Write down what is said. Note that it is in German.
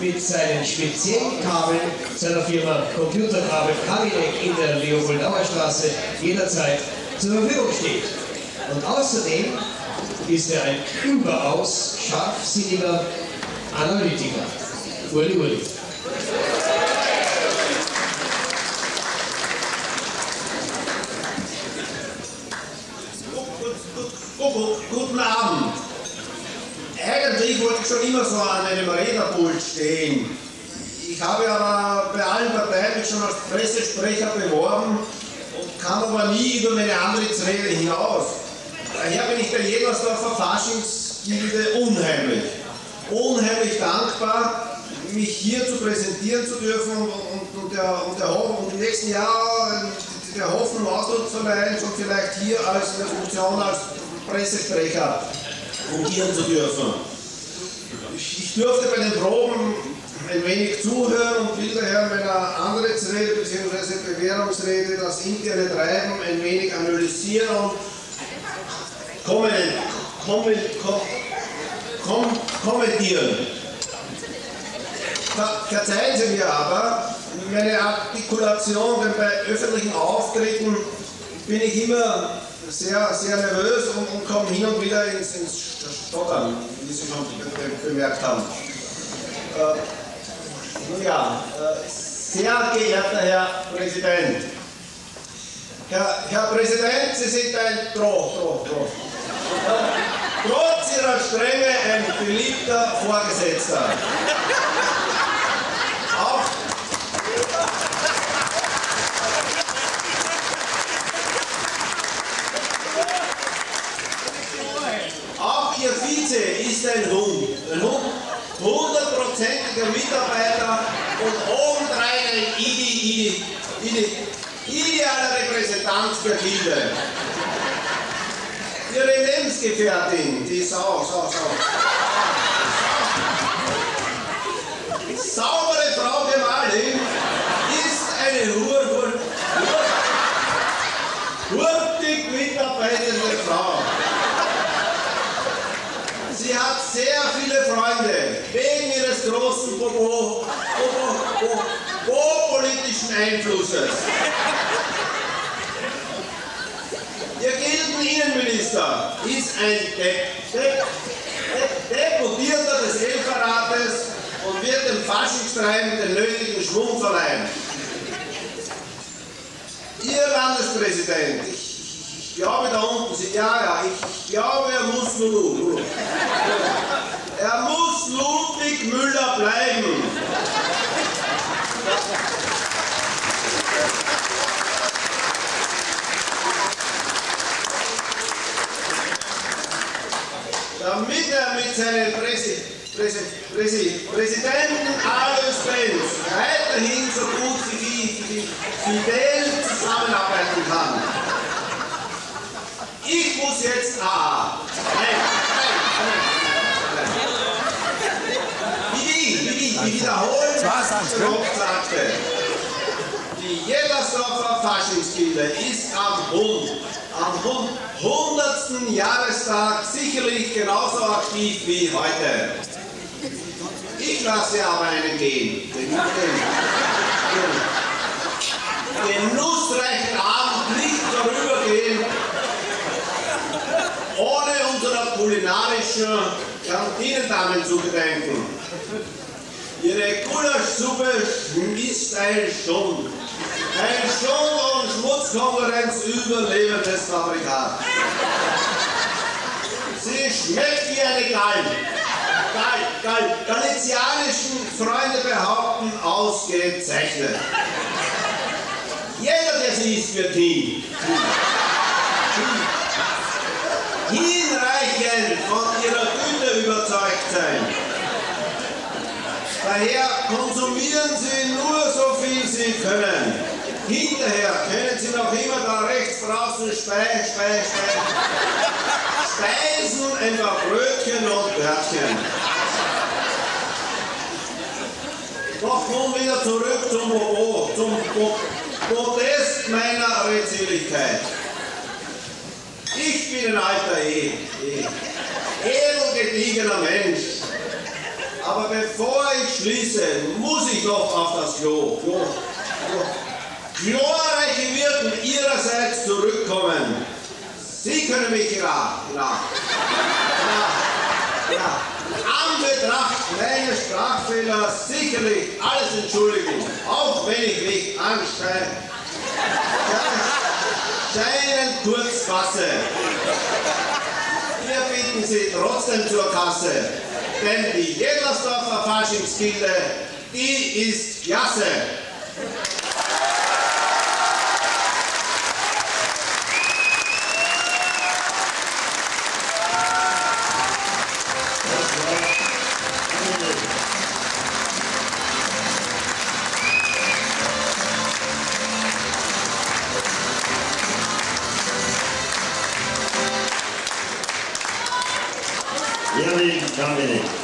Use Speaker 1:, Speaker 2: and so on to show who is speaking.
Speaker 1: mit seinen speziellen Kabeln seiner Firma Computerkabel Kavinek in der Leopoldauer Straße jederzeit zur Verfügung steht. Und außerdem ist er ein überaus scharfsinniger Analytiker. Uli Uli.
Speaker 2: Guten Abend. Wollte ich schon immer so an einem Rednerpult stehen. Ich habe aber bei allen Parteien mich schon als Pressesprecher beworben und kam aber nie über meine Antrittsrede hinaus. Daher bin ich der Jedersdorfer Faschingsgilde unheimlich, unheimlich dankbar, mich hier zu präsentieren zu dürfen und, und, und, der, und, der, und im nächsten Jahr der Hoffnung Ausdruck verleihen, schon vielleicht hier als Funktion als Pressesprecher fungieren zu dürfen. Ich, durfte bei den Proben ein wenig zuhören und will daher meiner Antrittsrede bzw. Bewährungsrede das interne Treiben ein wenig analysieren und kommen, kommen, kommen, kommentieren. Ver verzeihen Sie mir aber, meine Artikulation, denn bei öffentlichen Auftritten bin ich immer sehr, sehr nervös und, und komme hin und wieder ins, ins Stottern, wie Sie schon bemerkt haben. Äh, nun ja, äh, sehr geehrter Herr Präsident, Herr, Herr Präsident, Sie sind ein Tro, Tro, Tro. Trotz Ihrer Strenge ein beliebter Vorgesetzter. Auch Auch Ihr Vize ist ein Hund. Ein Hund, hundertprozentiger Mitarbeiter und obendrein ein ide, ide, ide, idealer Repräsentant für Gilde. Ihre Lebensgefährtin, die Sau, Sau, Sau. Sehr viele Freunde, wegen ihres großen Popo, Popo, Popo, Popo-politischen Einflusses. Ihr Gilden-Innenminister ist ein De De De Deputierter des Elferrates und wird dem Faschingstreiben den nötigen Schwung verleihen. Ihr Landespräsident, ich, ich glaube da unten, ja, ja, ich, ich glaube, er muss nur, Ludwig Müller bleiben. damit er mit seinem Präsi, Präsi, Präsi, Präsidenten Alois Benz weiterhin so gut wie, wie fidel zusammenarbeiten kann. Ich muss jetzt A. Nein, nein, nein. Wie, wie, wie sagte. Die Jellersdorfer Faschingsgilde ist am Hund, am 100. Jahrestag sicherlich genauso aktiv wie heute. Ich lasse aber einen gehen. Den, den genussreichen Abend nicht vorübergehen, ohne unserer kulinarischen Kantinendamen zu gedenken. Ihre Gulaschsuppe ist ein Schund. Ein Schund und Schmutzkonkurrenz überlebendes Fabrikat. Sie schmeckt wie eine Gall. Gall, Gall. Galizianischen Freunde behaupten ausgezeichnet. Jeder, der sie isst, wird hin. Hinreichend von ihrer Güte überzeugt sein. Daher konsumieren Sie nur so viel Sie können. Hinterher können Sie noch immer da rechts draußen spei, spei, spei, speisen, einfach Brötchen und Bärtchen. Doch nun wieder zurück zum Bobo, zum Protest meiner Redseligkeit. Ich bin ein alter E. e. Edelgediegener Mensch bevor ich schließe, muss ich noch auf das Klo. Klo. Glorreiche Wirten ihrerseits zurückkommen. Sie können mich ja, ja, ja, ja. Anbetracht meiner Sprachfehler sicherlich alles entschuldigen, auch wenn ich mich anscheinend kurz fasse. Wir bitten Sie trotzdem zur Kasse, denn die Jedlersdorfer Faschingsgilde, die ist klasse. ダメで